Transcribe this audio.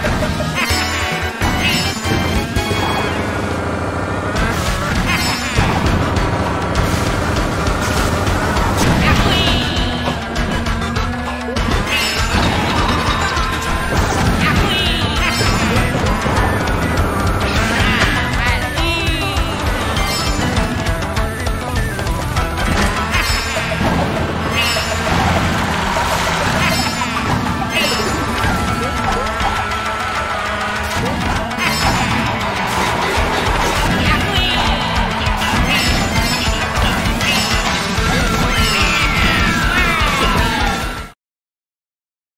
Ha ha ha!